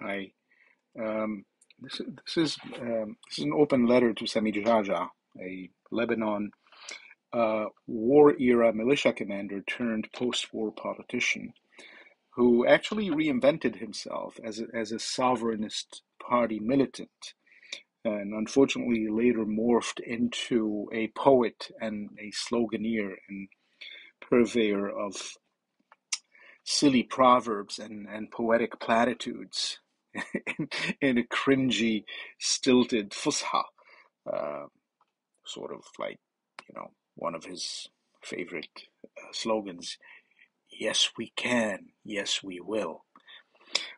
Hi. Um, this, this is um, this is an open letter to Samir Geagea, a Lebanon uh, war era militia commander turned post war politician who actually reinvented himself as a, as a sovereignist party militant and unfortunately later morphed into a poet and a sloganeer and purveyor of silly proverbs and, and poetic platitudes in, in a cringy, stilted fusha, uh, sort of like, you know, one of his favorite uh, slogans Yes, we can. Yes, we will.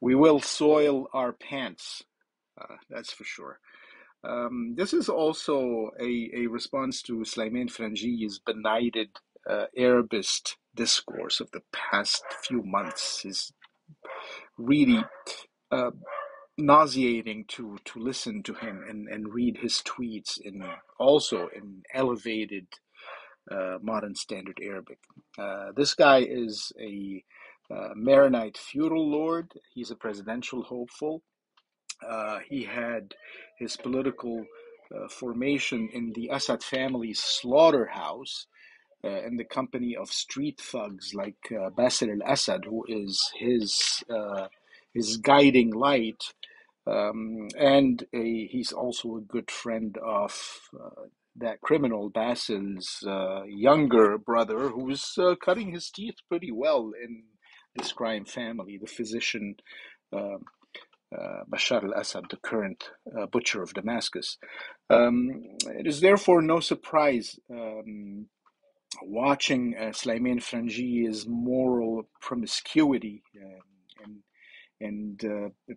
We will soil our pants. Uh, that's for sure. Um, this is also a, a response to Sleiman Frangieh's benighted uh, Arabist discourse of the past few months. Is really uh, nauseating to to listen to him and, and read his tweets in also in elevated uh, modern standard Arabic. Uh, this guy is a uh, Maronite feudal lord. He's a presidential hopeful. Uh, he had his political uh, formation in the Assad family's slaughterhouse uh, in the company of street thugs like uh, Basil al-Assad, who is his uh, his guiding light, um, and a, he's also a good friend of uh, that criminal Basil's uh, younger brother, who's uh, cutting his teeth pretty well in this crime family, the physician. Um, uh, Bashar al Assad, the current uh, butcher of Damascus. Um, it is therefore no surprise um, watching uh, Frangieh's moral promiscuity uh, and and uh,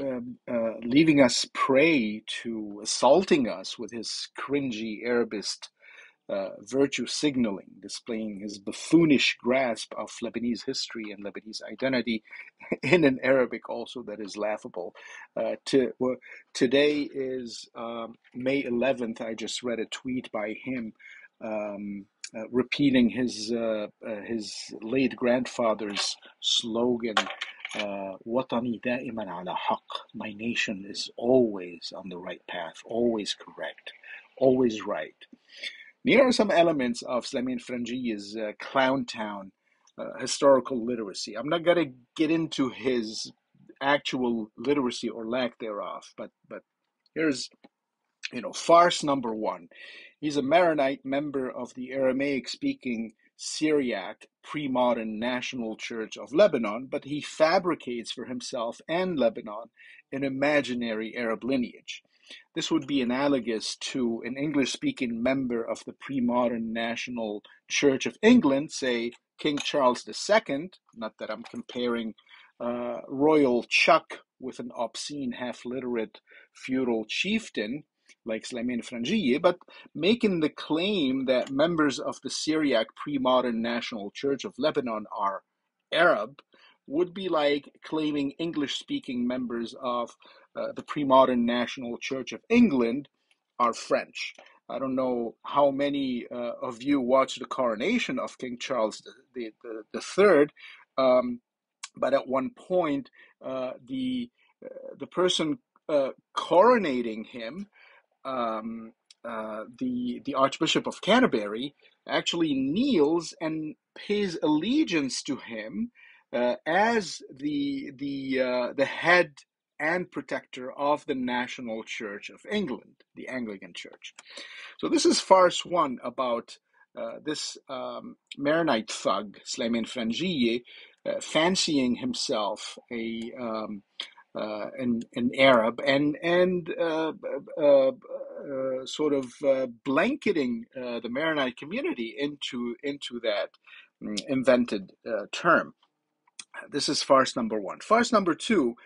um, uh, leaving us prey to assaulting us with his cringy Arabist uh, virtue signaling, displaying his buffoonish grasp of Lebanese history and Lebanese identity in an Arabic also that is laughable. Uh, to, well, today is um, May 11th. I just read a tweet by him um, uh, repeating his uh, his late grandfather's slogan. وطني دائما على حق. My nation is always on the right path, always correct, always right. Here are some elements of Sleiman Frangieh's uh, Clown Town uh, historical literacy. I'm not going to get into his actual literacy or lack thereof, but but here's you know farce number one. He's a Maronite member of the Aramaic-speaking Syriac pre modern National Church of Lebanon, but he fabricates for himself and Lebanon an imaginary Arab lineage. This would be analogous to an English speaking member of the pre modern National Church of England, say King Charles II. Not that I'm comparing uh, Royal Chuck with an obscene, half literate feudal chieftain like Sleiman Frangieh, but making the claim that members of the Syriac pre modern National Church of Lebanon are Arab would be like claiming English speaking members of uh, the pre modern National Church of England are French. I don't know how many uh, of you watched the coronation of King Charles the, the, the third, um, but at one point, uh, the uh, the person uh, coronating him, um, uh, the the Archbishop of Canterbury, actually kneels and pays allegiance to him uh, as the the uh, the head and protector of the National Church of England, the Anglican Church. So this is farce one about uh, this um, Maronite thug, Sleiman Frangieh, uh, fancying himself a um, an, an Arab and and uh, uh, uh, sort of blanketing the Maronite community into into that mm, invented term. This is farce number one. Farce number two.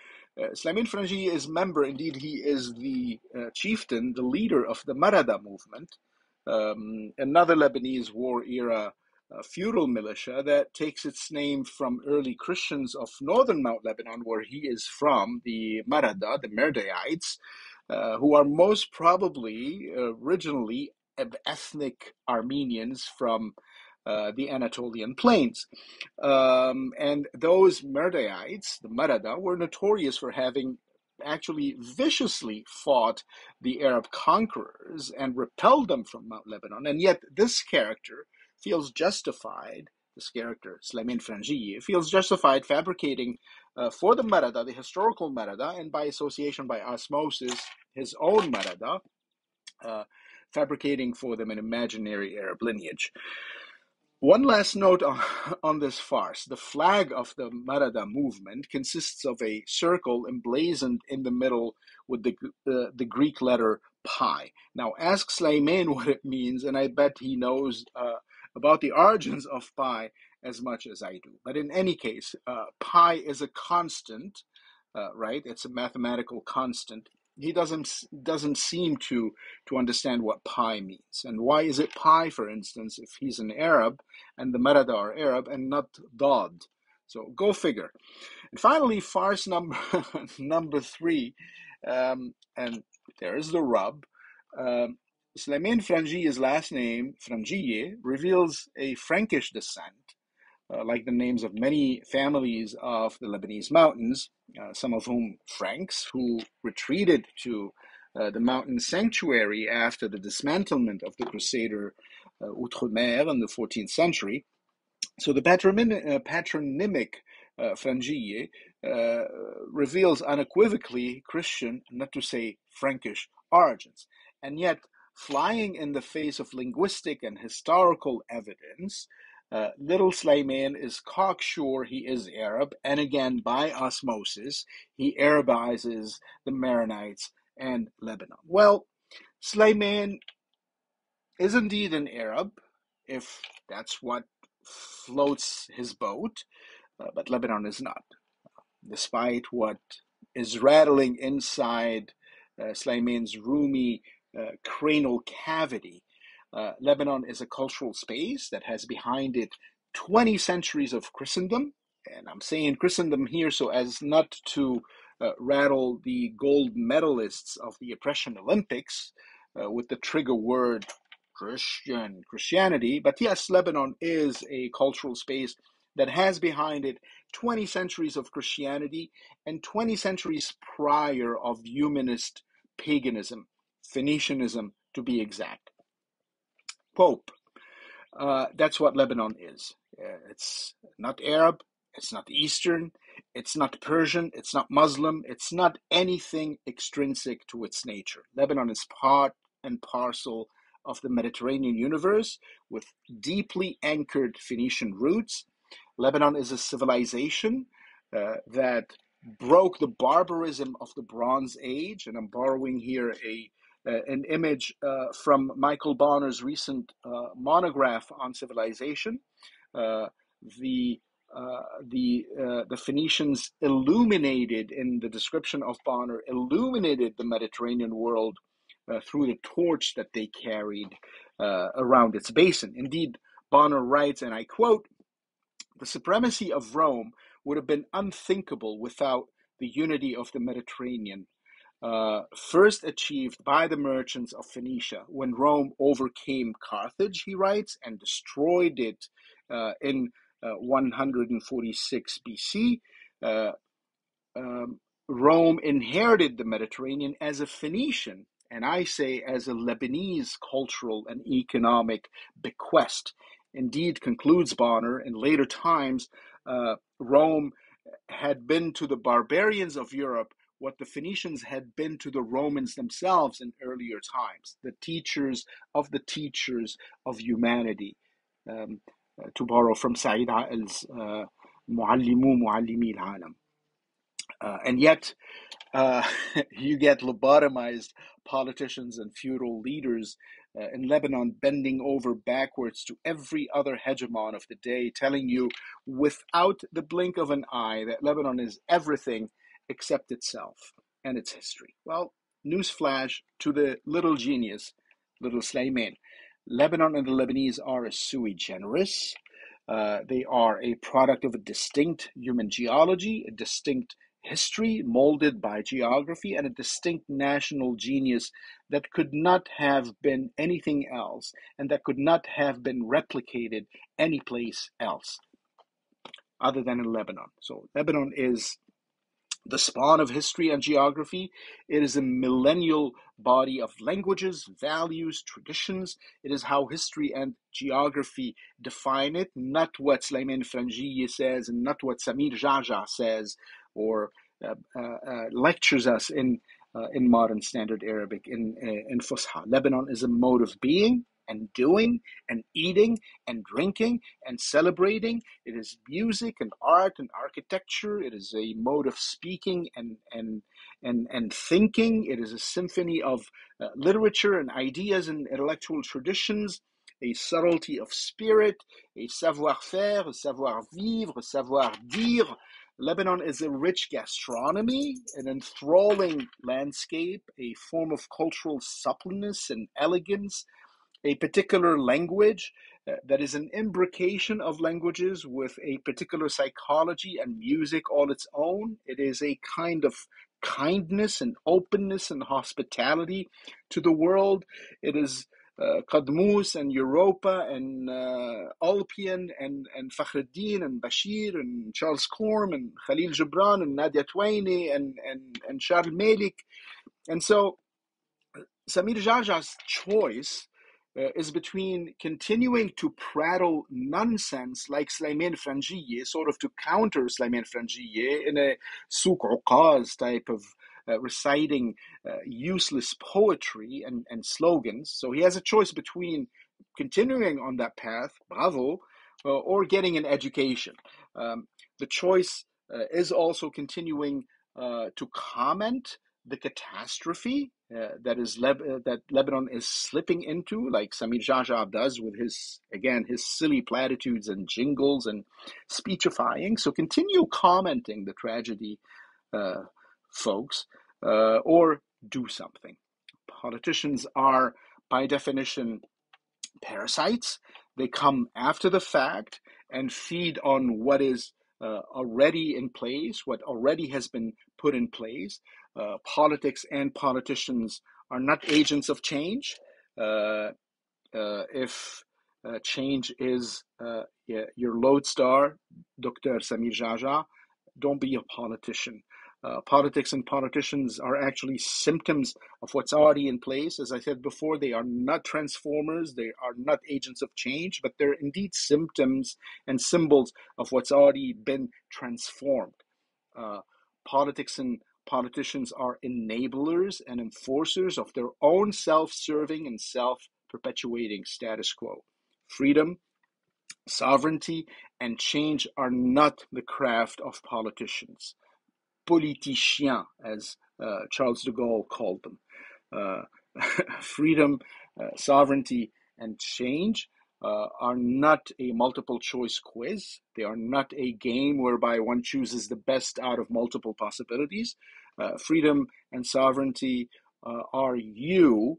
Uh, Frangieh is member, indeed, he is the uh, chieftain, the leader of the Marada movement, um, another Lebanese war era uh, feudal militia that takes its name from early Christians of northern Mount Lebanon, where he is from, the Marada, the Mardaites, uh, who are most probably originally ethnic Armenians from uh, the Anatolian plains. Um, and those Mardaites, the Marada, were notorious for having actually viciously fought the Arab conquerors and repelled them from Mount Lebanon. And yet, this character feels justified, this character, Sleiman Frangieh, feels justified fabricating uh, for the Marada, the historical Marada, and by association, by osmosis, his own Marada, uh, fabricating for them an imaginary Arab lineage. One last note on, on, this farce. The flag of the Marada movement consists of a circle emblazoned in the middle with the, uh, the Greek letter pi. Now, ask Sleiman what it means, and I bet he knows uh, about the origins of pi as much as I do. But in any case, uh, pi is a constant, uh, right? It's a mathematical constant he doesn't doesn't seem to to understand what pi means and why is it pi for instance if he's an arab and the marada are arab and not Dodd. so go figure and finally farce number number three um, and there is the rub um, Sleiman Frangieh's last name, Frangieh, reveals a Frankish descent uh, like the names of many families of the Lebanese mountains, uh, some of whom Franks, who retreated to uh, the mountain sanctuary after the dismantlement of the Crusader uh, Outremer in the 14th century. So the patronymic, uh, patronymic uh, Frangieh uh, reveals unequivocally Christian, not to say Frankish, origins. And yet, flying in the face of linguistic and historical evidence, uh, little Sleiman is cocksure he is Arab, and again, by osmosis, he Arabizes the Maronites and Lebanon. Well, Sleiman is indeed an Arab, if that's what floats his boat, uh, but Lebanon is not. Despite what is rattling inside uh, Sleiman's roomy uh, cranial cavity, uh, Lebanon is a cultural space that has behind it 20 centuries of Christendom. And I'm saying Christendom here so as not to uh, rattle the gold medalists of the Oppression Olympics uh, with the trigger word Christian, Christianity. But yes, Lebanon is a cultural space that has behind it 20 centuries of Christianity and 20 centuries prior of humanist paganism, Phoenicianism to be exact. Pope. Uh, that's what Lebanon is. Uh, it's not Arab, it's not Eastern, it's not Persian, it's not Muslim, it's not anything extrinsic to its nature. Lebanon is part and parcel of the Mediterranean universe with deeply anchored Phoenician roots. Lebanon is a civilization uh, that broke the barbarism of the Bronze Age, and I'm borrowing here a an image uh, from Michael Bonner's recent uh, monograph on civilization. Uh, the uh, the uh, the Phoenicians illuminated in the description of Bonner illuminated the Mediterranean world through the torch that they carried around its basin. Indeed, Bonner writes, and I quote, the supremacy of Rome would have been unthinkable without the unity of the Mediterranean uh, first achieved by the merchants of Phoenicia when Rome overcame Carthage, he writes, and destroyed it uh, in uh, 146 BC. Uh, um, Rome inherited the Mediterranean as a Phoenician, and I say as a Lebanese cultural and economic bequest. Indeed, concludes Bonner, in later times, uh, Rome had been to the barbarians of Europe what the Phoenicians had been to the Romans themselves in earlier times, the teachers of the teachers of humanity. Um, uh, to borrow from Said Aql's uh, Muallimu Muallimi al-Alam. Uh, and yet, uh, you get lobotomized politicians and feudal leaders uh, in Lebanon bending over backwards to every other hegemon of the day, telling you without the blink of an eye that Lebanon is everything accept itself and its history? Well, newsflash to the little genius, little Sleiman. Lebanon and the Lebanese are a sui generis. Uh, they are a product of a distinct human geology, a distinct history molded by geography and a distinct national genius that could not have been anything else and that could not have been replicated anyplace else other than in Lebanon. So Lebanon is the spawn of history and geography. It is a millennial body of languages, values, traditions. It is how history and geography define it, not what Sleiman Frangieh says and not what Samir Geagea says or uh, uh, uh, lectures us in uh, in modern standard Arabic in uh, in Fusha. Lebanon is a mode of being and doing and eating and drinking and celebrating. It is music and art and architecture. It is a mode of speaking and and and and thinking. It is a symphony of uh, literature and ideas and intellectual traditions. A subtlety of spirit, a savoir-faire, a savoir-vivre, a savoir-dire. Lebanon is a rich gastronomy, an enthralling landscape, a form of cultural suppleness and elegance, a particular language uh, that is an imbrication of languages with a particular psychology and music all its own. It is a kind of kindness and openness and hospitality to the world. It is uh, Qadmus and Europa and uh, Ulpian and, and Fakhreddin and Bashir and Charles Korm and Khalil Gibran and Nadia Tueni and, and, and Charles Malik. And so Samir Geagea's choice uh, is between continuing to prattle nonsense like Sleiman Frangieh, sort of to counter Sleiman Frangieh in a souk Ukaz type of uh, reciting uh, useless poetry and, and slogans. So he has a choice between continuing on that path, bravo, uh, or getting an education. Um, the choice uh, is also continuing uh, to comment the catastrophe uh, that is Leb- uh, that Lebanon is slipping into, like Samir Geagea does with his again his silly platitudes and jingles and speechifying. So continue commenting the tragedy, uh, folks, uh, or do something. Politicians are, by definition, parasites. They come after the fact and feed on what is uh, already in place, what already has been put in place. Uh, politics and politicians are not agents of change. Uh, uh if uh, change is uh, your lodestar, Dr. Samir Geagea, don't be a politician. Uh, politics and politicians are actually symptoms of what's already in place. As I said before, they are not transformers, they are not agents of change, but they're indeed symptoms and symbols of what's already been transformed. Uh, politics and politicians are enablers and enforcers of their own self serving and self perpetuating status quo. Freedom, sovereignty, and change are not the craft of politicians politiciens, as uh, Charles de Gaulle called them. Uh, freedom, uh, sovereignty, and change uh, are not a multiple choice quiz. They are not a game whereby one chooses the best out of multiple possibilities. Uh, freedom and sovereignty are you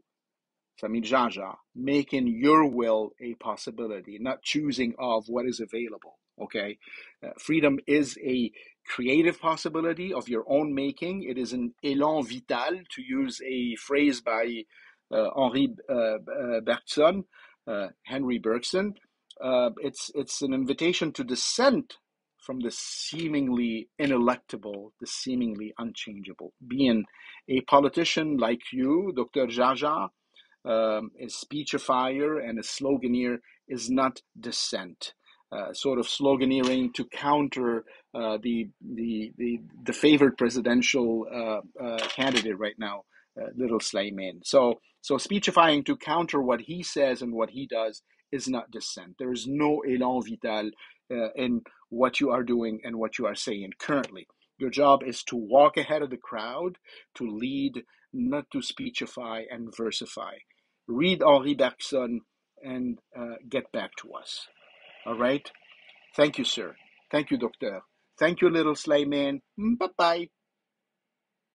Samir Geagea, making your will a possibility, not choosing of what is available. Okay, uh, freedom is a creative possibility of your own making. It is an élan vital, to use a phrase by uh, Henri uh, uh Bergson, uh, Henry Bergson. Uh, it's it's an invitation to dissent from the seemingly inelectable, the seemingly unchangeable. Being a politician like you, Dr. Geagea, um, a speechifier and a sloganeer is not dissent. Uh, sort of sloganeering to counter uh, the, the, the the favored presidential uh, uh candidate right now, Little Sleiman. So so speechifying to counter what he says and what he does is not dissent. There is no élan vital in what you are doing and what you are saying currently. Your job is to walk ahead of the crowd, to lead, not to speechify and versify. Read Henri Bergson and uh, get back to us. All right? Thank you, sir. Thank you, doctor. Thank you, little Sleiman. Mm, bye bye.